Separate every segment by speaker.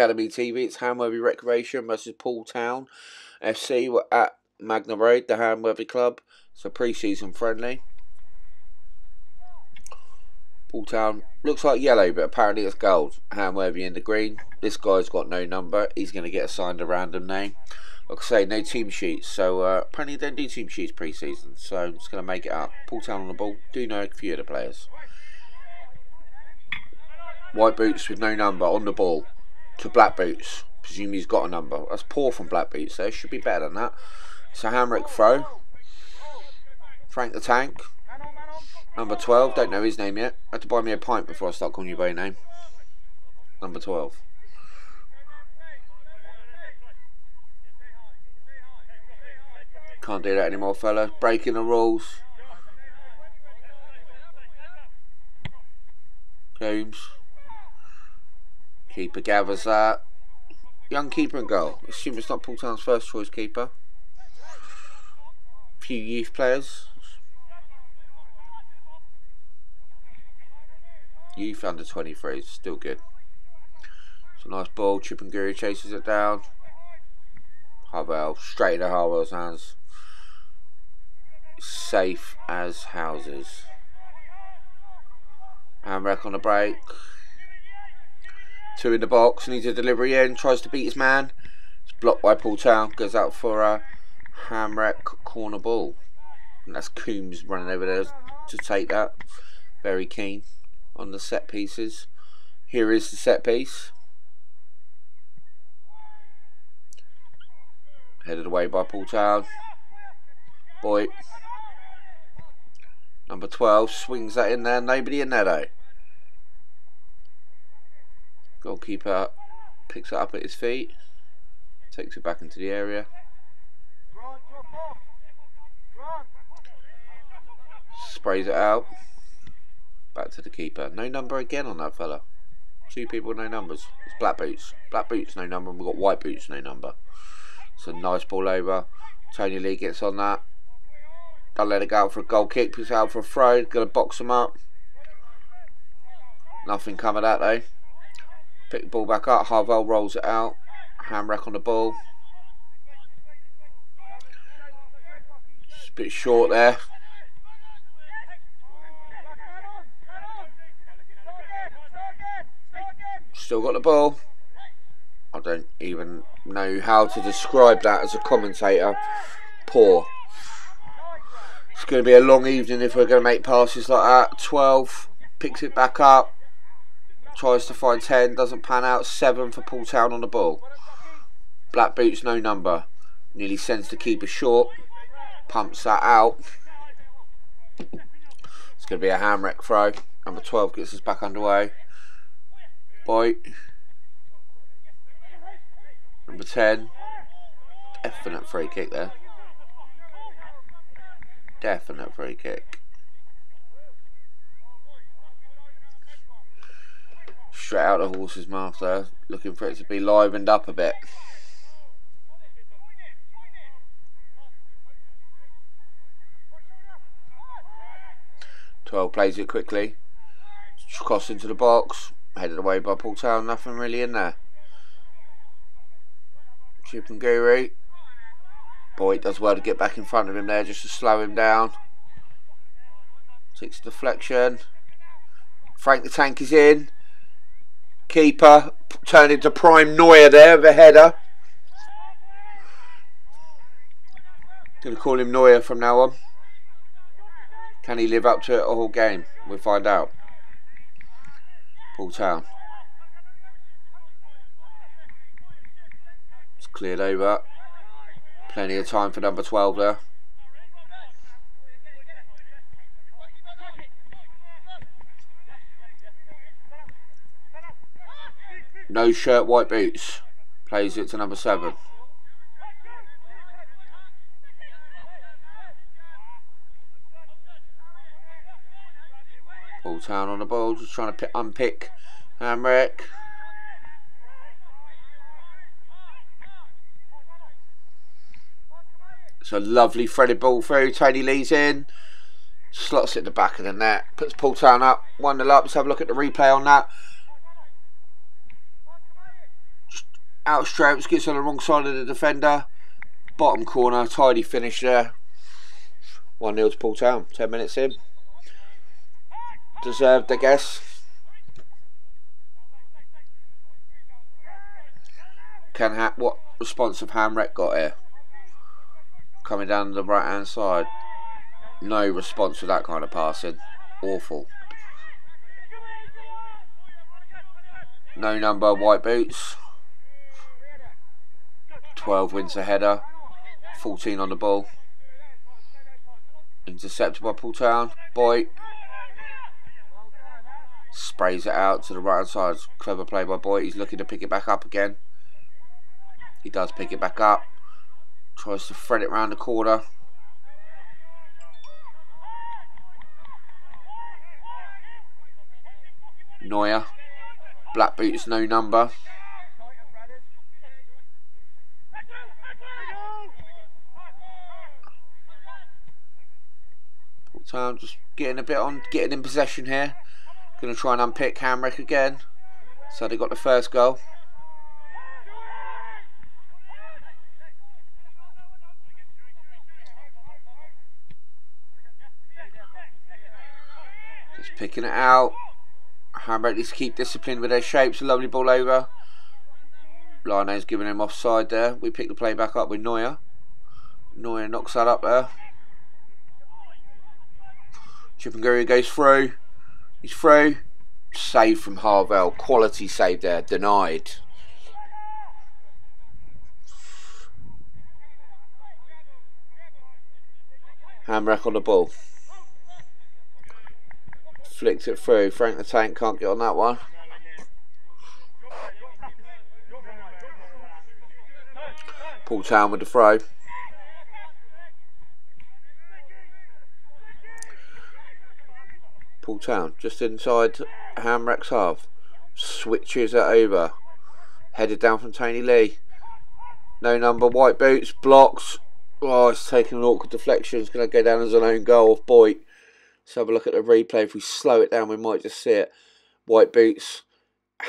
Speaker 1: Academy TV. It's Hamworthy Recreation versus Poole Town FC. We're at Magna Road, the Hamworthy Club. It's a pre-season friendly. Poole Town looks like yellow, but apparently it's gold. Hamworthy in the green. This guy's got no number. He's going to get assigned a random name. Like I say, no team sheets. So uh, apparently they don't do team sheets pre-season. So I'm just going to make it up. Poole Town on the ball. Do know a few of the players. White boots with no number on the ball to black boots. Presume he's got a number. That's poor from black boots there. Should be better than that. It's a Ham Rec throw. Frank the Tank. Number 12. Don't know his name yet. I had to buy me a pint before I start calling you by your name. Number 12. Can't do that anymore, fella. Breaking the rules. Coombs. Keeper gathers that. Young keeper and goal. Assume it's not Poole Town's first choice keeper. Few youth players. Youth under 23 is still good. It's a nice ball. Chippengury chases it down. Harwell straight into Harwell's hands. Safe as houses. Ham Rec on the break. Two in the box, needs a delivery in, tries to beat his man. It's blocked by Poole Town, goes out for a Ham Rec corner ball. And that's Coombs running over there to take that. Very keen on the set pieces. Here is the set piece. Headed away by Poole Town. Boy. Number 12 swings that in there. Nobody in there though. Goalkeeper picks it up at his feet, takes it back into the area. Sprays it out. Back to the keeper. No number again on that fella. Two people, no numbers. It's black boots. Black boots, no number. we've got white boots, no number. It's a nice ball over. Tony Lee gets on that. Don't let it go out for a goal kick. Puts out for a throw. Gonna box him up. Nothing come of that though. Pick the ball back up. Harvell rolls it out. Ham Rec on the ball. It's a bit short there. Still got the ball. I don't even know how to describe that as a commentator. Poor. It's going to be a long evening if we're going to make passes like that. 12 picks it back up tries to find 10, doesn't pan out, 7 for Poole Town on the ball. Black Boots, no number. Nearly sends the keeper short, pumps that out. It's going to be a Ham Rec throw. Number 12 gets us back underway. Boy. Number 10. Definite free kick there. Definite free kick. Straight out of the horse's mouth there, looking for it to be livened up a bit. Twelve plays it quickly, cross into the box, headed away by Poole Town, nothing really in there. Chippengury, boy, it does well to get back in front of him there just to slow him down. Takes deflection. Frank the Tank is in. Keeper turned into prime Neuer there with a header. Going to call him Neuer from now on. Can he live up to it a whole game? We'll find out. Poole Town. It's cleared over. Plenty of time for number 12 there. No shirt, white boots. Plays it to number seven. Poole Town on the ball, just trying to pick, unpick Ham Rec. It's a lovely threaded ball through. Tony Lee's in. Slots it at the back of the net. Puts Poole Town up. 1 0 up. Let's have a look at the replay on that. Outstretched, gets on the wrong side of the defender. Bottom corner, tidy finish there. 1 0 to Poole Town, 10 minutes in. Deserved, I guess. Can ha what response have Ham Rec got here? Coming down the right hand side. No response to that kind of passing. Awful. No number, white boots. 12 wins a header. 14 on the ball. Intercepted by Poole Town. Boy. Sprays it out to the right hand side. Clever play by Boy. He's looking to pick it back up again. He does pick it back up. Tries to thread it round the corner. Neuer. Black boots, no number. Town just getting a bit on, getting in possession here. Going to try and unpick Ham Rec again. So they got the first goal. Just picking it out. Ham Rec needs to keep discipline with their shapes. A lovely ball over. Lane's giving him offside there. We pick the play back up with Neuer. Neuer knocks that up there. Chippenguria goes through. He's through. Save from Harvell. Quality save there. Denied. Ham Rec on the ball. Flicks it through. Frank the Tank can't get on that one. Poole Town with the throw. Poole Town, just inside Ham Rec's half. Switches it over. Headed down from Tony Lee. No number, white boots, blocks. Oh, it's taking an awkward deflection. It's going to go down as an own goal of Boyd. Let's have a look at the replay. If we slow it down, we might just see it. White boots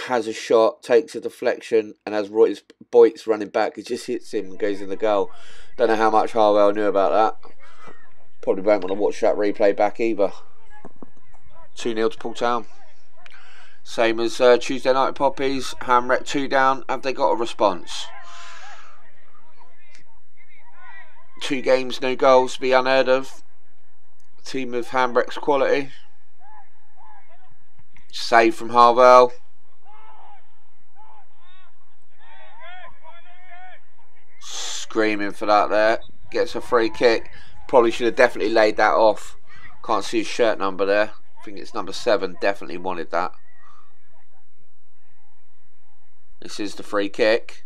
Speaker 1: has a shot, takes a deflection, and as Roy's Boyd's running back, it just hits him and goes in the goal. Don't know how much Harwell knew about that. Probably won't want to watch that replay back either. 2 0 to Poole Town. Same as uh, Tuesday night Poppies. Ham Rec 2 down. Have they got a response? Two games, no goals be unheard of. Team of Ham Rec's quality. Save from Harvell. Screaming for that there. Gets a free kick. Probably should have definitely laid that off. Can't see his shirt number there. I think it's number seven. Definitely wanted that. This is the free kick.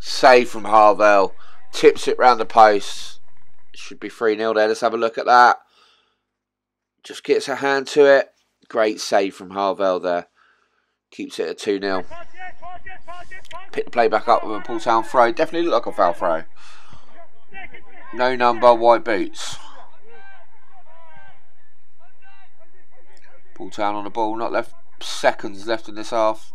Speaker 1: Save from Harvell. Tips it round the post. Should be 3 0 there. Let's have a look at that. Just gets a hand to it. Great save from Harvell there. Keeps it at 2 0. Pick the play back up with a Poole Town throw. Definitely look like a foul throw. No number, white boots. Poole Town on the ball, not left seconds left in this half.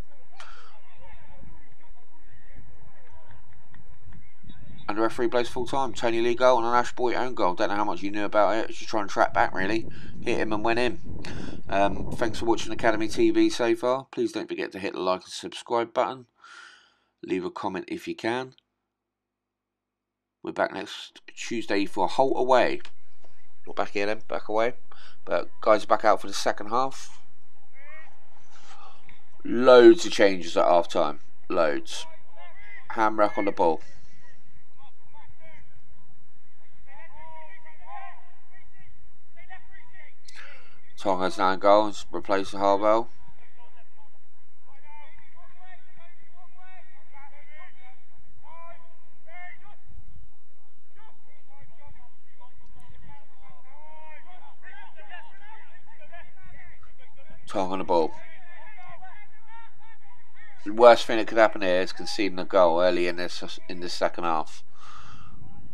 Speaker 1: The referee plays full time. Tony Lee goal and an Ash Boy own goal. Don't know how much you knew about it. Just trying to track back really. Hit him and went in. Um, thanks for watching Academy TV so far. Please don't forget to hit the like and subscribe button. Leave a comment if you can. We're back next Tuesday for a Holt away. Not back here then, back away. But guys back out for the second half. Loads of changes at half time. Loads. Ham Rec on the ball. Tonga's nine goals, replace Harvell. Tong on the ball. The worst thing that could happen here is conceding a goal early in this in the second half.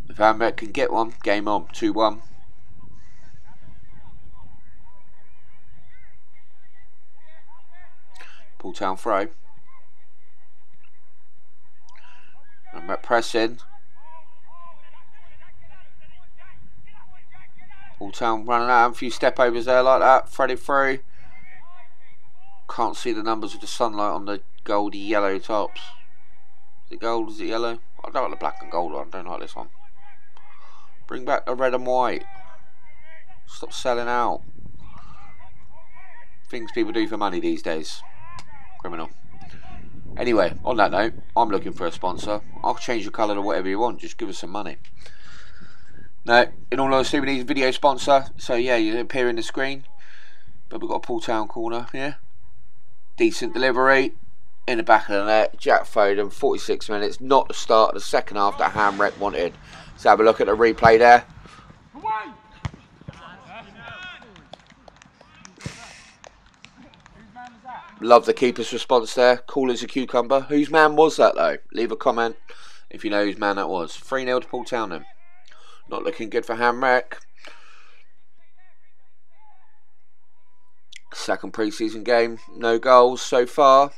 Speaker 1: If Ham Rec can get one, game on, 2-1. Poole Town throw. I'm about pressing. All town running out. A few step overs there like that. Threaded through. Can't see the numbers with the sunlight on the goldy yellow tops. Is it gold? Is it yellow? I don't like the black and gold one. I don't like this one. Bring back the red and white. Stop selling out. Things people do for money these days. Criminal. Anyway, on that note, I'm looking for a sponsor. I'll change the colour to whatever you want. Just give us some money. Now, in all honesty, we need a video sponsor. So yeah, you appear in the screen. But we've got a Poole Town corner here. Decent delivery. In the back of the net. Jack Foden, 46 minutes. Not the start of the second half that Ham Rec wanted. Let's have a look at the replay there. Love the keeper's response there. Cool as a cucumber. Whose man was that though? Leave a comment if you know whose man that was. 3 0 to Poole Town then. Not looking good for Ham Rec. Second preseason game. No goals so far.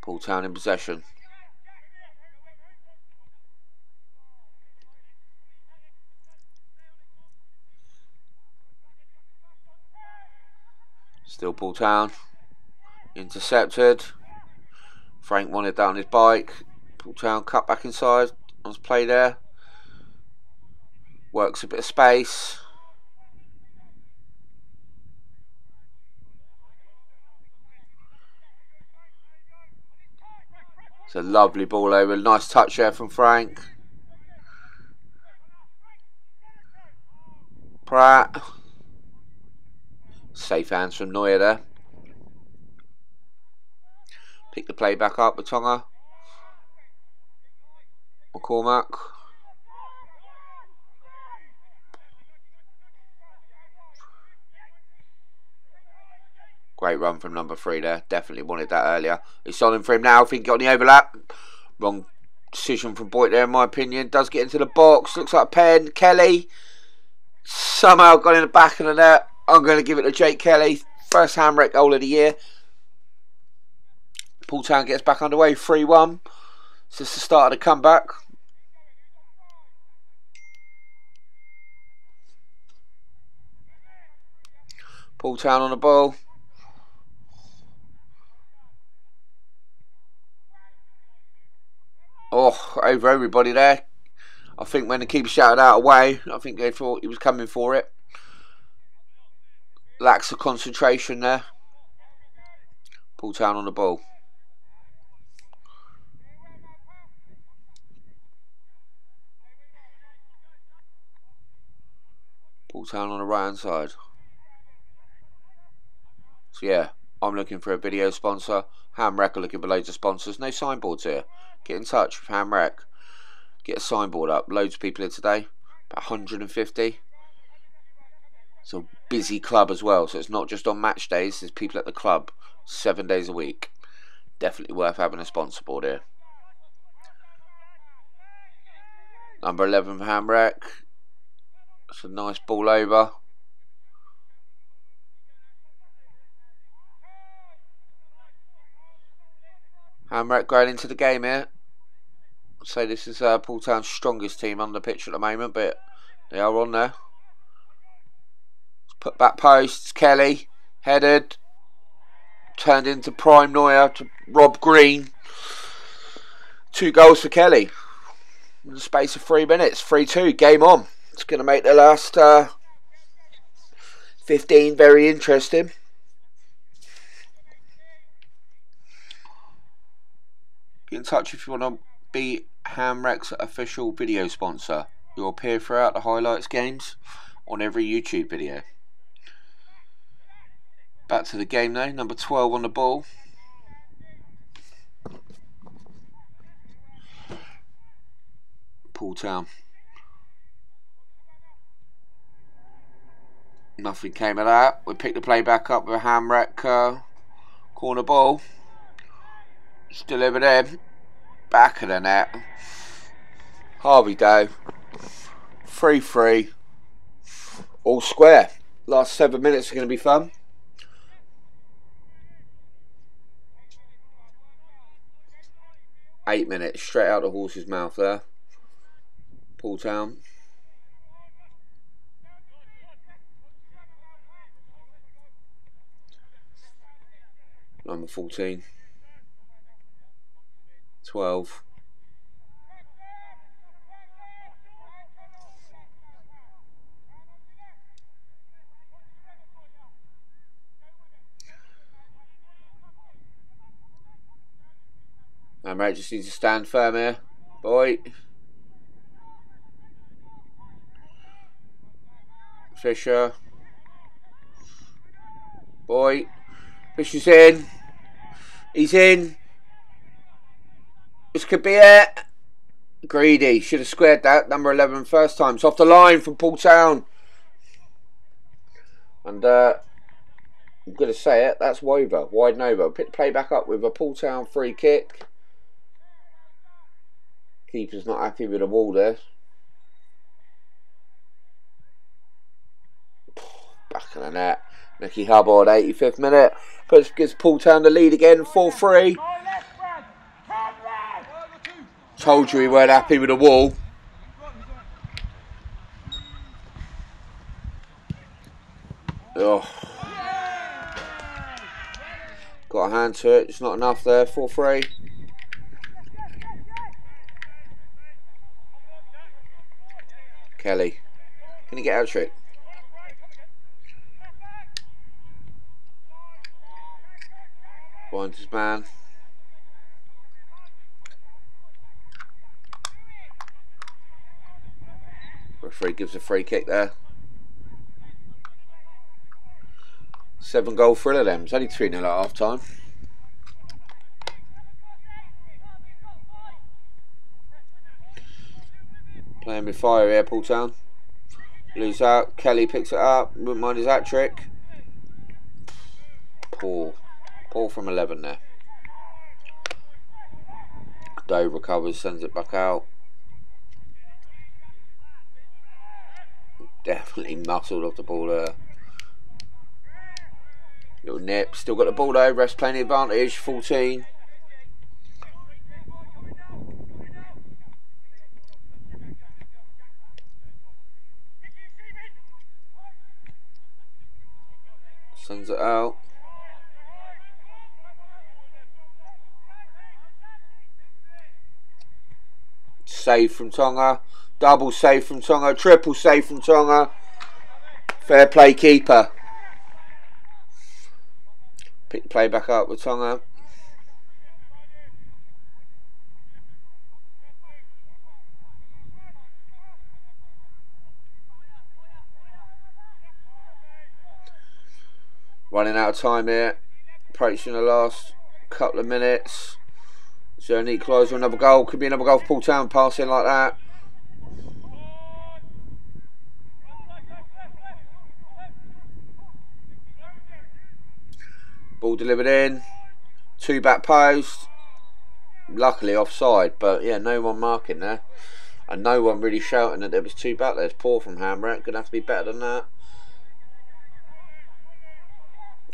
Speaker 1: Poole Town in possession. Still Poole Town. Intercepted. Frank wanted on his bike. Town cut back inside. Let's play there. Works a bit of space. It's a lovely ball over. Nice touch there from Frank. Pratt. Safe hands from Neuer there. Pick the play back up with Tonga. McCormack. Great run from number three there. Definitely wanted that earlier. It's on him for him now. I think got the overlap. Wrong decision from Boyd there, in my opinion. Does get into the box. Looks like a pen. Kelly somehow got in the back of the net. I'm going to give it to Jake Kelly. First Ham Rec goal of the year. Poole Town gets back underway. 3 1. It's just the start of the comeback. Poole Town on the ball. Oh, over everybody there. I think when the keeper shouted out away, I think they thought he was coming for it lacks of concentration there. Poole Town on the ball. Poole Town on the right hand side. So yeah, I'm looking for a video sponsor. Ham Rec are looking for loads of sponsors. No signboards here. Get in touch with Ham Rec. Get a signboard up. Loads of people here today. About 150. A busy club as well, so it's not just on match days. There's people at the club seven days a week. Definitely worth having a sponsor board here. Number 11 for Ham Rec. It's a nice ball over. Ham Rec going into the game here. Say this is uh, Poole Town's strongest team on the pitch at the moment, but they are on there. Put back posts. Kelly. Headed. Turned into prime Neuer to Rob Green. Two goals for Kelly. In the space of three minutes. 3 2. Game on. It's going to make the last uh, 15 very interesting. Get in touch if you want to be Ham Rec's official video sponsor. You'll appear throughout the highlights games on every YouTube video. Back to the game now. Number 12 on the ball. Poole Town. Nothing came of that. We picked the play back up with a Ham Rec uh, corner ball. Just delivered in. Back of the net. Harvey Doe. 3 3. All square. Last seven minutes are going to be fun. Eight minutes, straight out the horse's mouth there. Poole Town. Number 14. 12. My mate just needs to stand firm here. Boy. Fisher. Boy. Fisher's in. He's in. This could be it. Greedy. Should have squared that. Number 11 first time. It's off the line from Poole Town. And uh, I'm going to say it. That's Wover. Wide Nova. Pick the play back up with a Poole Town free kick. Keeper's not happy with the ball there. Back in the net. Mickey Hubbard, 85th minute. Puts, gives Poole Town the lead again, 4 3. Told you he weren't happy with the wall. Oh. Got a hand to it, it's not enough there, 4 Kelly. Can he get out trick? Finds his man. Referee gives a free kick there. Seven goal thriller them. It's only 3 0 at half time. Playing with fire here, Poole Town. Lose out. Kelly picks it up. Wouldn't mind his hat trick. Paul. Paul from 11 there. Dave recovers, sends it back out. Definitely muscled off the ball there. Little nip. Still got the ball though. Rest playing advantage. 14. Sends it out. Save from Tonga. Double save from Tonga. Triple save from Tonga. Fair play keeper. Pick the play back up with Tonga. Running out of time here. Approaching the last couple of minutes. Is there an equaliser, another goal? Could be another goal for Poole Town passing like that. Ball delivered in. Two back post. Luckily offside, but yeah, no one marking there. And no one really shouting that there was two back there. It's poor from Hamrat. Gonna have to be better than that.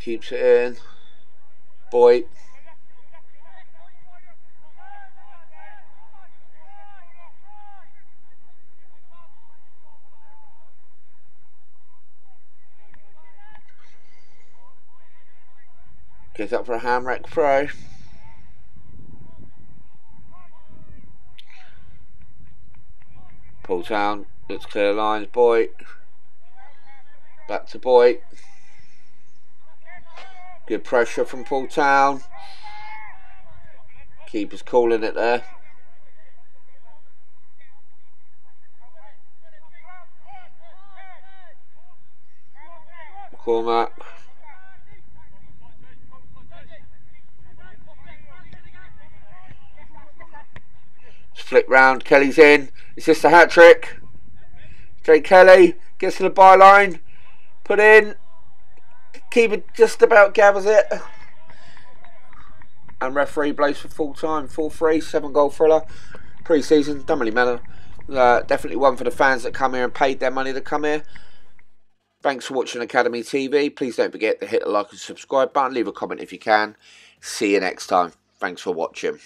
Speaker 1: Keeps it in. Boy. Goes up for a Hamrat Pro. Poole Town, looks clear lines, Boy. Back to Boy. Good pressure from Poole Town. Keeper's calling it there. McCormack. Flick round, Kelly's in. Is this a hat trick? Jake Kelly gets to the byline. Put in. Keeper just about gathers it. And referee blows for full time. 4 3, 7 goal thriller. Pre season, don't really matter. Uh, definitely one for the fans that come here and paid their money to come here. Thanks for watching Academy TV. Please don't forget to hit the like and subscribe button. Leave a comment if you can. See you next time. Thanks for watching.